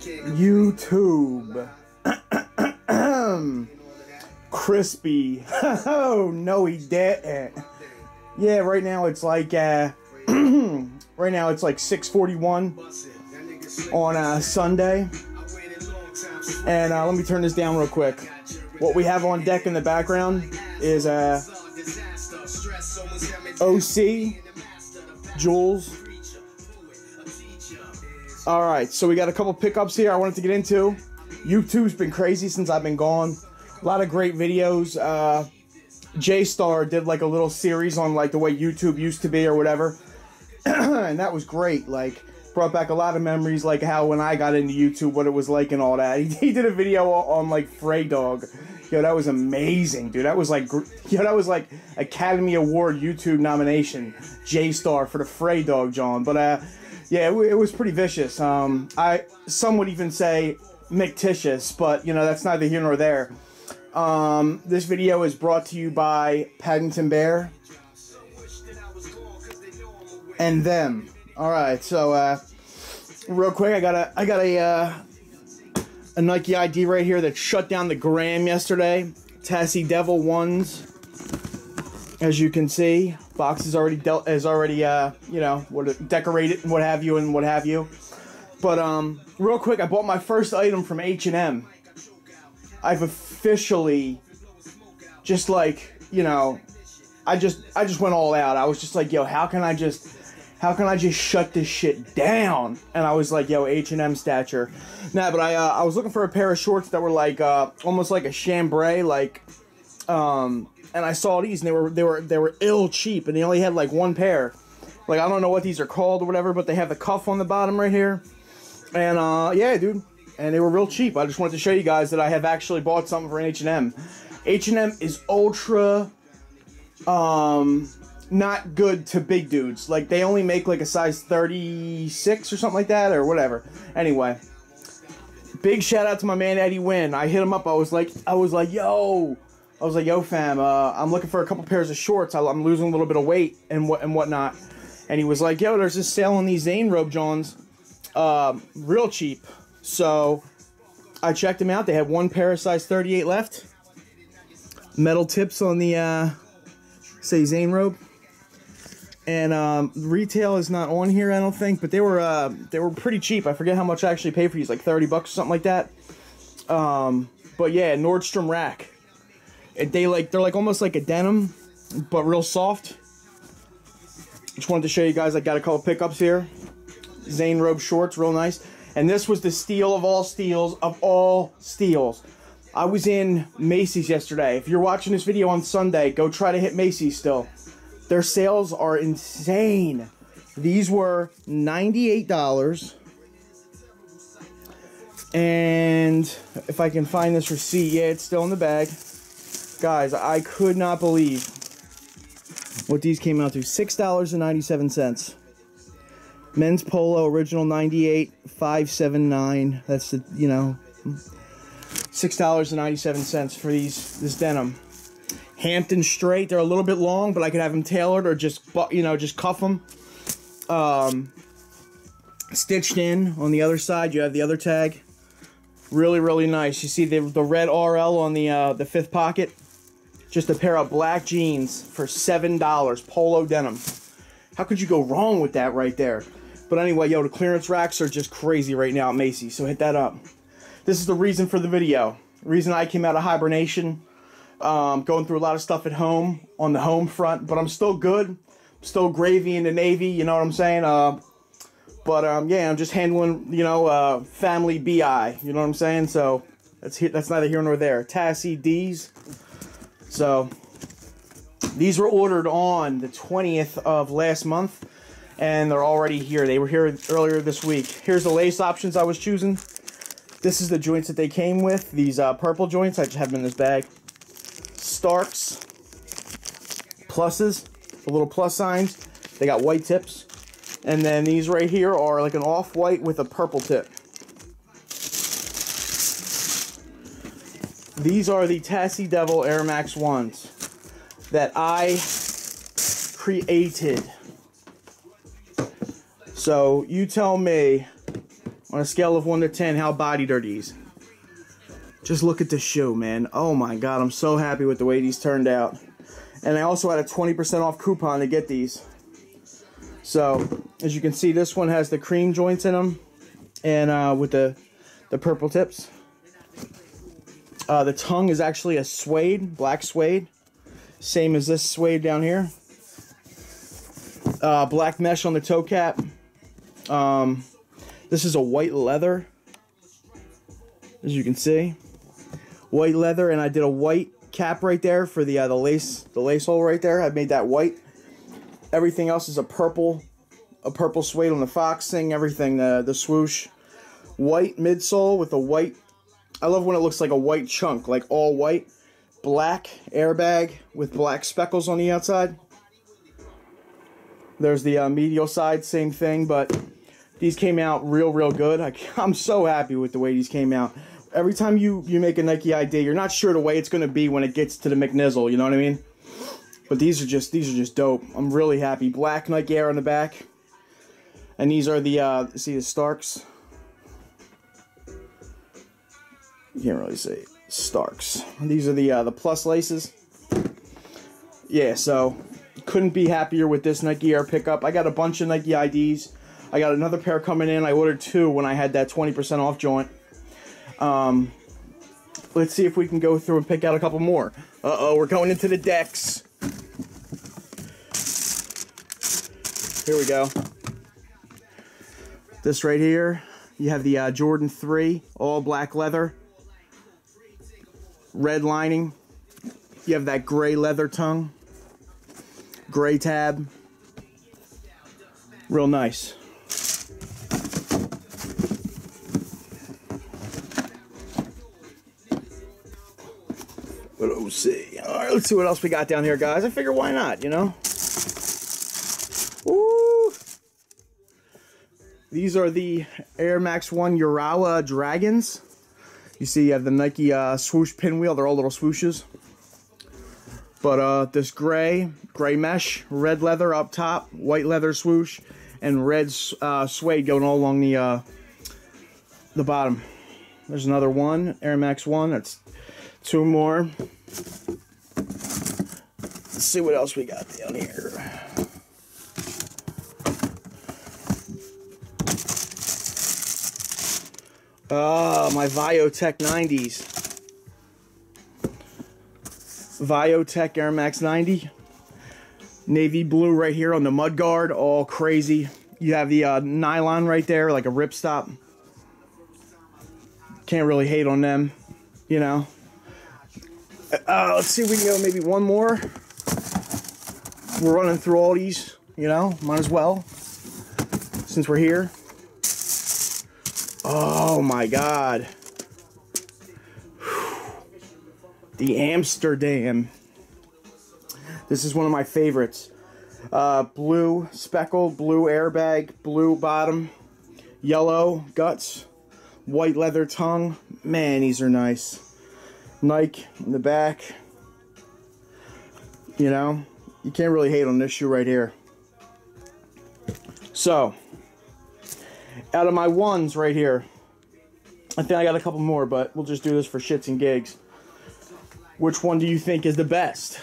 YouTube. Crispy. oh, no, he didn't. Yeah, right now it's like, uh, right now it's like 641 on uh, Sunday. And uh, let me turn this down real quick. What we have on deck in the background is uh, OC, Jules. All right, so we got a couple pickups here I wanted to get into. YouTube's been crazy since I've been gone. A lot of great videos. Uh, Star did like a little series on like the way YouTube used to be or whatever, and that was great. Like brought back a lot of memories, like how when I got into YouTube, what it was like and all that. He, he did a video on like Frey Dog. Yo, that was amazing, dude. That was like, yo, that was like Academy Award YouTube nomination, J Star for the Frey Dog, John. But uh, yeah, it, it was pretty vicious. Um, I some would even say fictitious, but you know that's neither here nor there. Um, this video is brought to you by Paddington Bear and them. All right, so uh, real quick, I got a I got a uh, a Nike ID right here that shut down the gram yesterday. Tassie Devil ones, as you can see, box is already dealt is already uh, you know what decorated and what have you and what have you. But um, real quick, I bought my first item from H and M. I've officially just like you know, I just I just went all out. I was just like, yo, how can I just how can I just shut this shit down? And I was like, yo, H and M stature. Nah, but I uh, I was looking for a pair of shorts that were like uh, almost like a chambray, like um, and I saw these and they were they were they were ill cheap, and they only had like one pair. Like I don't know what these are called or whatever, but they have the cuff on the bottom right here. And uh, yeah, dude, and they were real cheap. I just wanted to show you guys that I have actually bought something for H and M. H and M is ultra um not good to big dudes. Like they only make like a size 36 or something like that or whatever. Anyway, big shout out to my man Eddie Win. I hit him up. I was like, I was like, yo, I was like, yo, fam, uh, I'm looking for a couple pairs of shorts. I, am losing a little bit of weight and what and whatnot. And he was like, yo, there's this sale on these Zanerobe Johns, uh, real cheap. So I checked them out. They had one pair of size 38 left. Metal tips on the uh, say Zanerobe and um, retail is not on here, I don't think, but they were uh, they were pretty cheap. I forget how much I actually paid for these, like thirty bucks or something like that. Um, but yeah, Nordstrom Rack. They like they're like almost like a denim, but real soft. Just wanted to show you guys. I got a couple pickups here. Zanerobe shorts, real nice. And this was the steal of all steals of all steals. I was in Macy's yesterday. If you're watching this video on Sunday, go try to hit Macy's still. Their sales are insane. These were $98. And if I can find this receipt, yeah, it's still in the bag. Guys, I could not believe what these came out to. $6.97. Men's Polo original 98 579. That's the, you know, $6.97 for these this denim. Hampton straight. They're a little bit long, but I could have them tailored or just, you know, just cuff them. Um, stitched in on the other side. You have the other tag. Really, really nice. You see the, the red RL on the, uh, the fifth pocket. Just a pair of black jeans for $7. Polo denim. How could you go wrong with that right there? But anyway, yo, the clearance racks are just crazy right now at Macy's, so hit that up. This is the reason for the video. Reason I came out of hibernation um, going through a lot of stuff at home on the home front, but I'm still good. Still gravy in the Navy, you know what I'm saying? Uh, but um, yeah, I'm just handling, you know, uh, family BI, you know what I'm saying? So that's that's neither here nor there. Tassie D's. So these were ordered on the 20th of last month, and they're already here. They were here earlier this week. Here's the lace options I was choosing. This is the joints that they came with. These uh, purple joints, I just have them in this bag. Starks pluses, the little plus signs. They got white tips. And then these right here are like an off-white with a purple tip. These are the Tassie Devil Air Max 1s that I created. So you tell me On a scale of 1 to 10, how bodied are these? Just look at the shoe, man. Oh my god, I'm so happy with the way these turned out. And I also had a 20% off coupon to get these. So, as you can see, this one has the cream joints in them. And uh, with the, the purple tips. Uh, the tongue is actually a suede, black suede. Same as this suede down here. Uh, black mesh on the toe cap. Um, this is a white leather. As you can see. White leather, and I did a white cap right there for the uh, the lace the lace hole right there. I made that white. Everything else is a purple, a purple suede on the foxing. Everything the the swoosh, white midsole with a white. I love when it looks like a white chunk, like all white, black airbag with black speckles on the outside. There's the uh, medial side, same thing, but these came out real, real good. I, I'm so happy with the way these came out every time you you make a Nike ID, you're not sure the way it's going to be when it gets to the McNizzle. You know what I mean? But these are just these are just dope. I'm really happy. Black Nike Air on the back, and these are the uh, see the Starks. You can't really see Starks. These are the uh, the plus laces. Yeah, so couldn't be happier with this Nike Air pickup. I got a bunch of Nike IDs. I got another pair coming in. I ordered two when I had that 20% off joint. Um, let's see if we can go through and pick out a couple more. Uh-oh, we're going into the decks. Here we go. This right here, you have the uh, Jordan 3, all black leather. Red lining. You have that gray leather tongue. Gray tab. Real nice. Let's see. All right, let's see what else we got down here, guys. I figure why not, you know? Woo! These are the Air Max 1 Urawa Dragons. You see you have the Nike uh, swoosh pinwheel. They're all little swooshes. But uh, this gray, gray mesh, red leather up top, white leather swoosh, and red uh, suede going all along the uh, the bottom. There's another one, Air Max 1. That's two more. Let's see what else we got down here. Oh, my Viotech 90s. Viotech Air Max 90. Navy blue right here on the mud guard, all crazy. You have the uh, nylon right there, like a ripstop. Can't really hate on them, you know. Uh, let's see if we can go maybe one more. We're running through all these, you know, might as well, since we're here. Oh my God. The Amsterdam. This is one of my favorites. Uh, blue speckle, blue airbag, blue bottom, yellow guts, white leather tongue. Man, these are nice. Nike in the back. You know, you can't really hate on this shoe right here. So, out of my ones right here, I think I got a couple more, but we'll just do this for shits and gigs. Which one do you think is the best?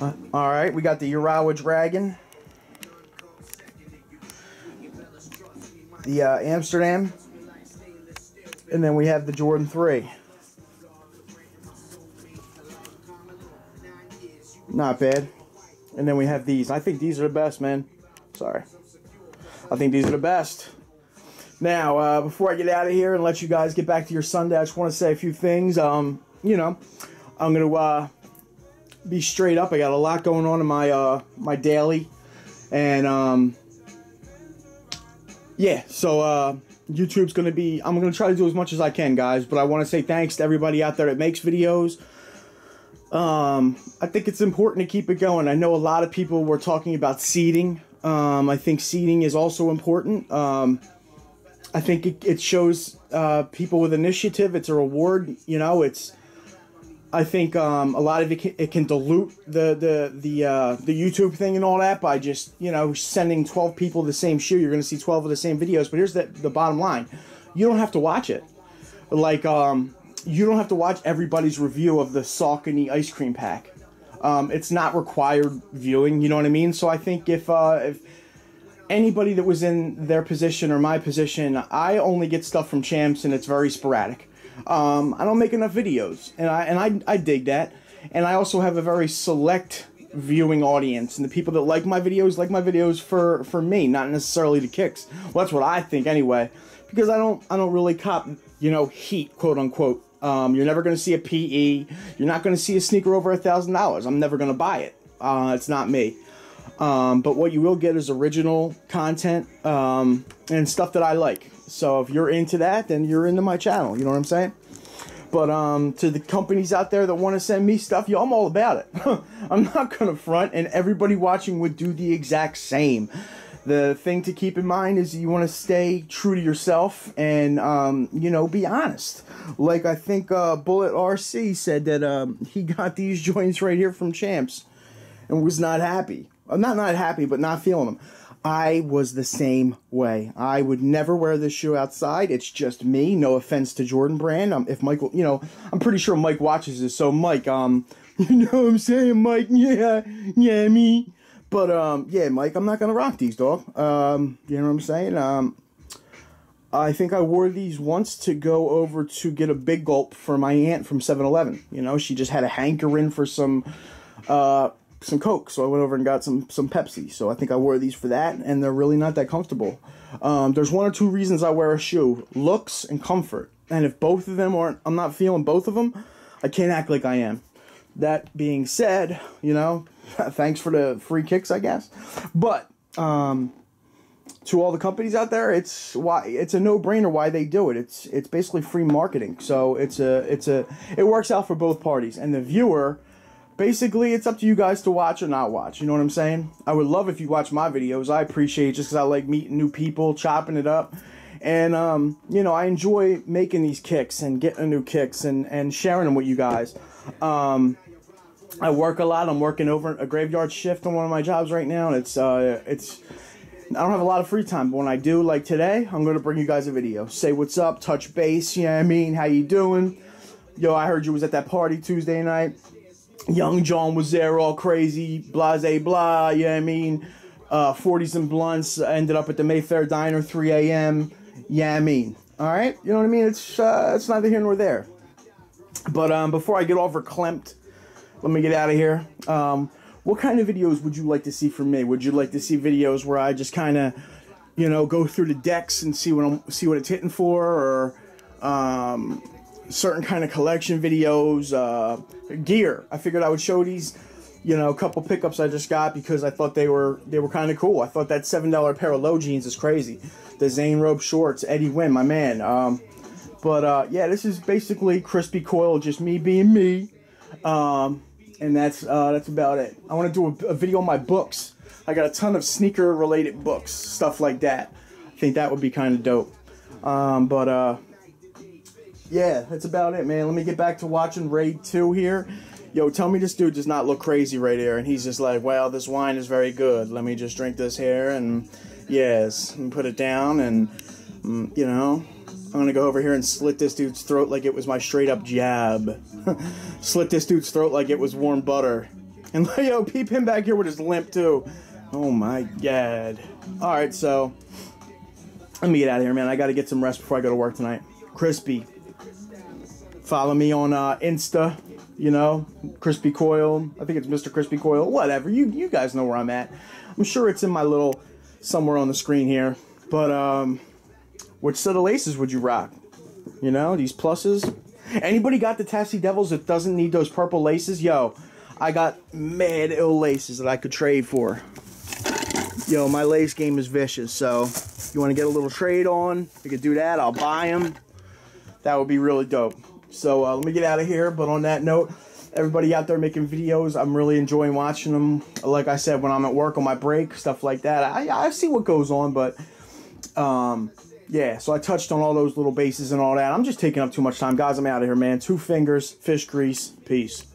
Uh, all right, we got the Urawa Dragon. the uh, Amsterdam, and then we have the Jordan 3. Not bad. And then we have these. I think these are the best, man. Sorry. I think these are the best. Now, uh, before I get out of here and let you guys get back to your Sunday, I just want to say a few things. Um, you know, I'm gonna uh, be straight up. I got a lot going on in my uh, my daily, and um, yeah, so uh, YouTube's gonna be. I'm gonna try to do as much as I can, guys. But I want to say thanks to everybody out there that makes videos. Um, I think it's important to keep it going. I know a lot of people were talking about seeding. Um, I think seeding is also important. Um, I think it, it shows uh, people with initiative. It's a reward. You know, it's I think um, a lot of it can, it can dilute the the the uh, the YouTube thing and all that by just you know sending twelve people the same shoe. You're going to see twelve of the same videos. But here's the the bottom line: you don't have to watch it. Like um, you don't have to watch everybody's review of the Saucony ice cream pack. Um, it's not required viewing. You know what I mean? So I think if uh, if anybody that was in their position or my position, I only get stuff from champs and it's very sporadic. Um, I don't make enough videos, and I and I, I dig that. And I also have a very select viewing audience, and the people that like my videos like my videos for for me, not necessarily the kicks. Well, that's what I think anyway, because I don't I don't really cop you know heat quote unquote. Um, you're never going to see a PE. You're not going to see a sneaker over a thousand dollars. I'm never going to buy it. Uh, it's not me. Um, but what you will get is original content um, and stuff that I like. So if you're into that, then you're into my channel. You know what I'm saying? But um, to the companies out there that want to send me stuff, yo, I'm all about it. I'm not gonna front, and everybody watching would do the exact same. The thing to keep in mind is you want to stay true to yourself and um, you know be honest. Like I think uh, Bullet RC said that um, he got these joints right here from Champs and was not happy. I'm not not happy, but not feeling them. I was the same way. I would never wear this shoe outside. It's just me. No offense to Jordan Brand. Um, if Michael, you know, I'm pretty sure Mike watches this. So Mike, um, you know what I'm saying, Mike? Yeah, yeah, me. But um, yeah, Mike, I'm not gonna rock these, dog. Um, you know what I'm saying? Um, I think I wore these once to go over to get a big gulp for my aunt from 7-Eleven. You know, she just had a hankering for some uh some Coke, so I went over and got some some Pepsi. So I think I wore these for that, and they're really not that comfortable. Um, there's one or two reasons I wear a shoe: looks and comfort. And if both of them aren't, I'm not feeling both of them. I can't act like I am. That being said, you know, thanks for the free kicks, I guess. But um, to all the companies out there, it's why it's a no-brainer why they do it. It's it's basically free marketing. So it's a it's a it works out for both parties, and the viewer basically it's up to you guys to watch or not watch you know what i'm saying i would love if you watch my videos i appreciate it just because i like meeting new people chopping it up and um, you know i enjoy making these kicks and getting new kicks and, and sharing them with you guys um, i work a lot i'm working over a graveyard shift on one of my jobs right now and it's uh, it's I don't have a lot of free time, but when I do, like today, I'm gonna bring you guys a video. Say what's up, touch base, you know what I mean? How you doing? Yo, I heard you was at that party Tuesday night. Young John was there all crazy, blase blah, you know what I mean? Uh, 40s and blunts ended up at the Mayfair Diner, 3 a.m. Yeah, I mean, all right, you know what I mean? It's uh, it's neither here nor there. But um, before I get all verklempt, let me get out of here. Um, what kind of videos would you like to see from me? Would you like to see videos where I just kind of, you know, go through the decks and see what I'm see what it's hitting for, or um, certain kind of collection videos, uh, gear. I figured I would show these, you know, a couple pickups I just got because I thought they were they were kind of cool. I thought that seven dollar pair of low jeans is crazy. The Zanerobe shorts, Eddie Win, my man. Um, but uh, yeah, this is basically crispy coyle, just me being me, um, and that's uh, that's about it. I want to do a, a video on my books. I got a ton of sneaker related books, stuff like that. I think that would be kind of dope. Um, but uh, yeah, that's about it, man. Let me get back to watching Raid 2 here. Yo, tell me this dude does not look crazy right here. And he's just like, well, this wine is very good. Let me just drink this here and, yes, and put it down. And, mm, you know, I'm to go over here and slit this dude's throat like it was my straight up jab. slit this dude's throat like it was warm butter. And, yo, peep him back here with his limp, too. Oh, my God. All right, so, let me get out of here, man. I got to get some rest before I go to work tonight. Crispy. Follow me on uh, Insta, you know, Crispy Coyle. I think it's Mr. Crispy Coyle. Whatever. You you guys know where I'm at. I'm sure it's in my little somewhere on the screen here. But um, which set of laces would you rock? You know, these pluses. Anybody got the Tassie Devils that doesn't need those purple laces? Yo, I got mad ill laces that I could trade for. Yo, my lace game is vicious, so you want to get a little trade on, you could do that. I'll buy them. That would be really dope. So uh, let me get out of here. But on that note, everybody out there making videos, I'm really enjoying watching them. Like I said, when I'm at work on my break, stuff like that. I, I see what goes on, but um, yeah, so I touched on all those little bases and all that. I'm just taking up too much time. Guys, I'm out of here, man. Two fingers, fish grease. Peace.